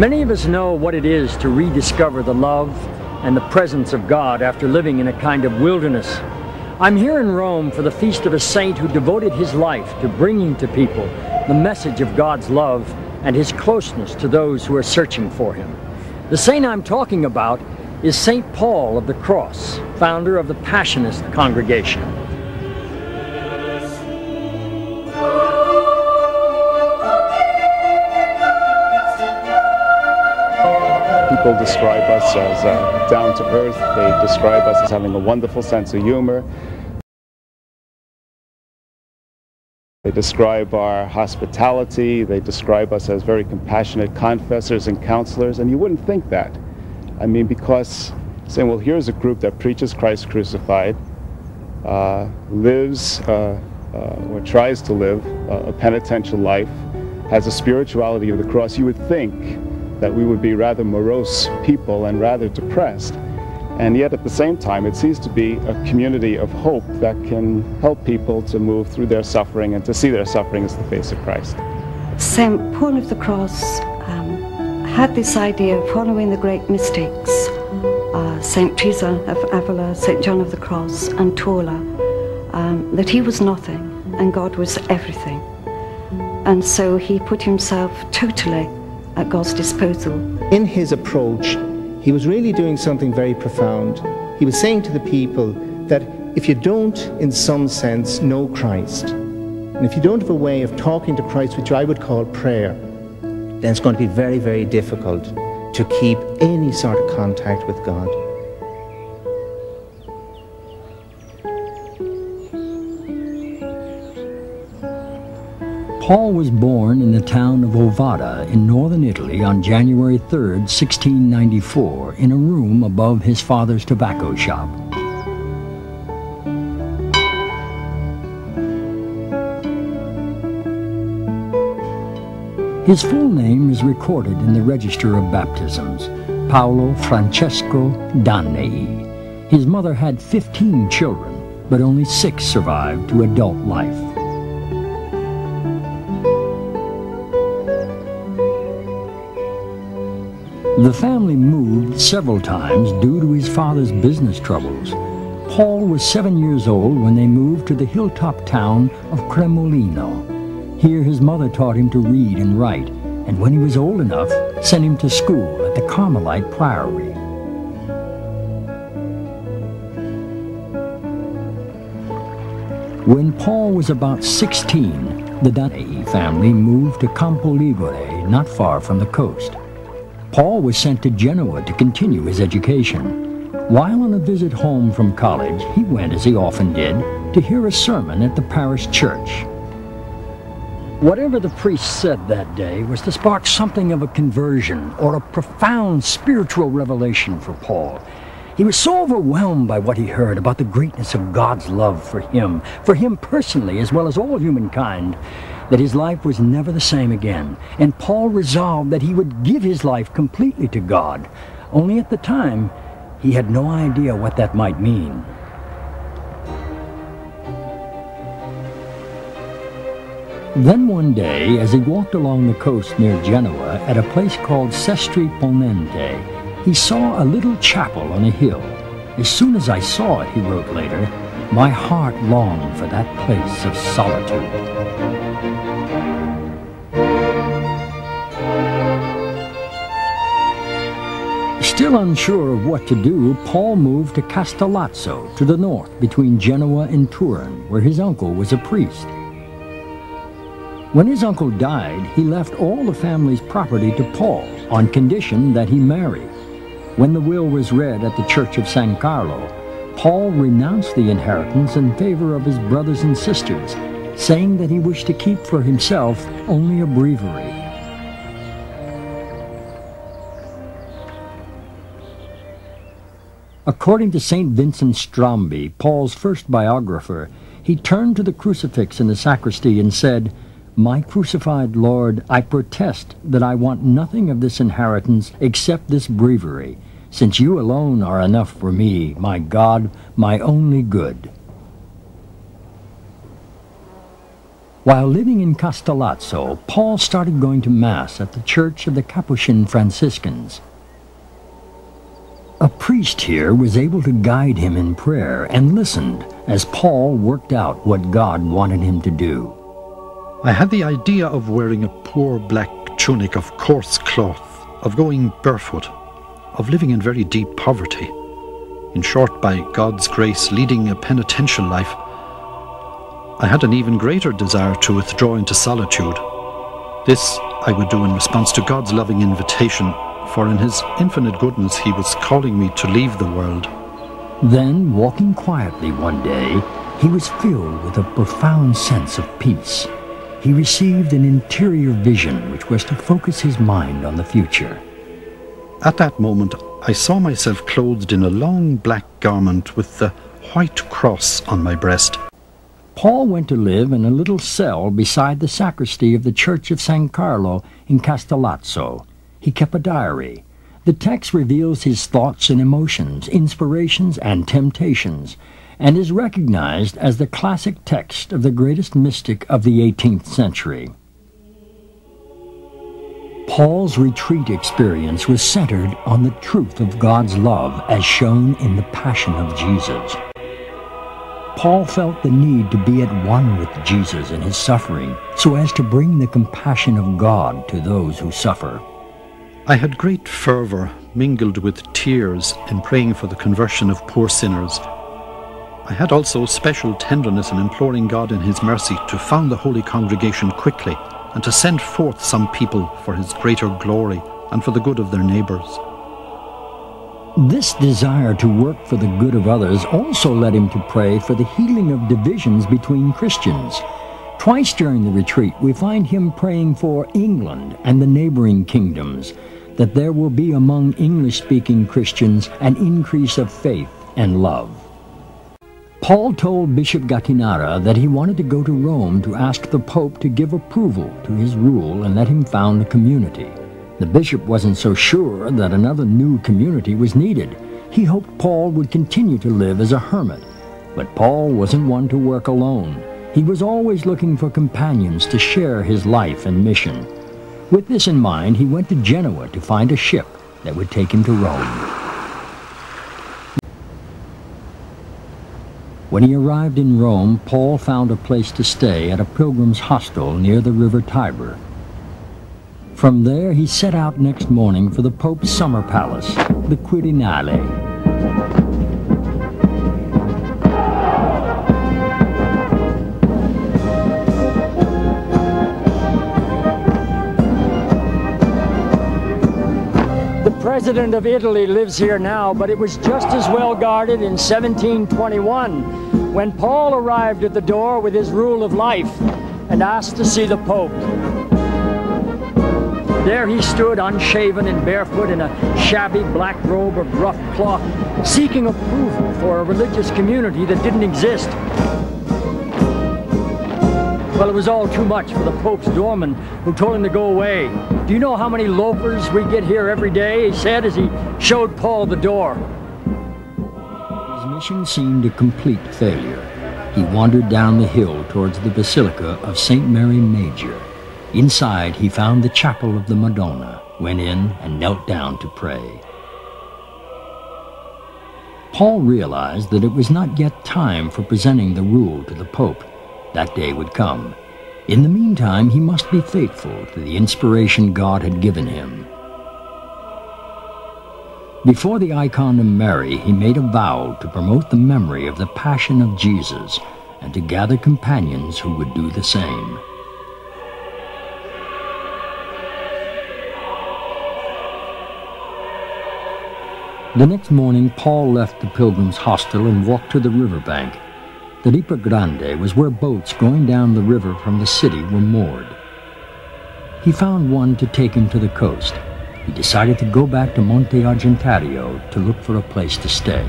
Many of us know what it is to rediscover the love and the presence of God after living in a kind of wilderness. I'm here in Rome for the feast of a saint who devoted his life to bringing to people the message of God's love and his closeness to those who are searching for him. The saint I'm talking about is St. Paul of the Cross, founder of the Passionist congregation. People describe us as uh, down to earth. They describe us as having a wonderful sense of humor. They describe our hospitality. They describe us as very compassionate confessors and counselors. And you wouldn't think that. I mean, because saying, well, here's a group that preaches Christ crucified, uh, lives uh, uh or tries to live a penitential life, has a spirituality of the cross, you would think that we would be rather morose people and rather depressed. And yet at the same time, it seems to be a community of hope that can help people to move through their suffering and to see their suffering as the face of Christ. St. Paul of the Cross um, had this idea of following the great mystics, uh, St. Teresa of Avila, St. John of the Cross, and Tauler, um, that he was nothing and God was everything. And so he put himself totally at God's disposal. In his approach, he was really doing something very profound. He was saying to the people that if you don't, in some sense, know Christ, and if you don't have a way of talking to Christ, which I would call prayer, then it's going to be very, very difficult to keep any sort of contact with God. Paul was born in the town of Ovada in northern Italy on January 3, 1694, in a room above his father's tobacco shop. His full name is recorded in the Register of Baptisms, Paolo Francesco Dannei. His mother had 15 children, but only six survived to adult life. The family moved several times due to his father's business troubles. Paul was seven years old when they moved to the hilltop town of Cremolino. Here his mother taught him to read and write, and when he was old enough, sent him to school at the Carmelite Priory. When Paul was about 16, the Dannei family moved to Campoligure, not far from the coast. Paul was sent to Genoa to continue his education. While on a visit home from college, he went, as he often did, to hear a sermon at the parish church. Whatever the priest said that day was to spark something of a conversion or a profound spiritual revelation for Paul. He was so overwhelmed by what he heard about the greatness of God's love for him, for him personally as well as all humankind, that his life was never the same again, and Paul resolved that he would give his life completely to God. Only at the time, he had no idea what that might mean. Then one day, as he walked along the coast near Genoa at a place called Sestri Ponente, he saw a little chapel on a hill. As soon as I saw it, he wrote later, my heart longed for that place of solitude. Still unsure of what to do, Paul moved to Castellazzo, to the north, between Genoa and Turin, where his uncle was a priest. When his uncle died, he left all the family's property to Paul, on condition that he marry. When the will was read at the church of San Carlo, Paul renounced the inheritance in favor of his brothers and sisters, saying that he wished to keep for himself only a breviary. According to St. Vincent Strambi, Paul's first biographer, he turned to the crucifix in the sacristy and said, My crucified Lord, I protest that I want nothing of this inheritance except this breviary, since you alone are enough for me, my God, my only good. While living in Castellazzo, Paul started going to Mass at the Church of the Capuchin Franciscans. A priest here was able to guide him in prayer and listened as Paul worked out what God wanted him to do. I had the idea of wearing a poor black tunic of coarse cloth, of going barefoot, of living in very deep poverty. In short, by God's grace, leading a penitential life. I had an even greater desire to withdraw into solitude. This I would do in response to God's loving invitation for in his infinite goodness he was calling me to leave the world. Then, walking quietly one day, he was filled with a profound sense of peace. He received an interior vision which was to focus his mind on the future. At that moment, I saw myself clothed in a long black garment with the white cross on my breast. Paul went to live in a little cell beside the sacristy of the Church of San Carlo in Castellazzo. He kept a diary. The text reveals his thoughts and emotions, inspirations and temptations, and is recognized as the classic text of the greatest mystic of the 18th century. Paul's retreat experience was centered on the truth of God's love as shown in the Passion of Jesus. Paul felt the need to be at one with Jesus in his suffering so as to bring the compassion of God to those who suffer. I had great fervour mingled with tears in praying for the conversion of poor sinners. I had also special tenderness in imploring God in His mercy to found the holy congregation quickly and to send forth some people for His greater glory and for the good of their neighbours. This desire to work for the good of others also led him to pray for the healing of divisions between Christians. Twice during the retreat, we find him praying for England and the neighboring kingdoms that there will be among English-speaking Christians an increase of faith and love. Paul told Bishop Gattinara that he wanted to go to Rome to ask the Pope to give approval to his rule and let him found a community. The bishop wasn't so sure that another new community was needed. He hoped Paul would continue to live as a hermit. But Paul wasn't one to work alone. He was always looking for companions to share his life and mission. With this in mind, he went to Genoa to find a ship that would take him to Rome. When he arrived in Rome, Paul found a place to stay at a pilgrim's hostel near the river Tiber. From there, he set out next morning for the Pope's summer palace, the Quirinale. President of Italy lives here now, but it was just as well guarded in 1721 when Paul arrived at the door with his rule of life and asked to see the Pope. There he stood, unshaven and barefoot in a shabby black robe of rough cloth, seeking approval for a religious community that didn't exist. Well, it was all too much for the Pope's doorman, who told him to go away. Do you know how many loafers we get here every day? He said as he showed Paul the door. His mission seemed a complete failure. He wandered down the hill towards the Basilica of St. Mary Major. Inside, he found the chapel of the Madonna, went in, and knelt down to pray. Paul realized that it was not yet time for presenting the rule to the Pope. That day would come. In the meantime, he must be faithful to the inspiration God had given him. Before the icon of Mary, he made a vow to promote the memory of the Passion of Jesus and to gather companions who would do the same. The next morning, Paul left the pilgrim's hostel and walked to the riverbank the Ripa Grande was where boats going down the river from the city were moored. He found one to take him to the coast. He decided to go back to Monte Argentario to look for a place to stay.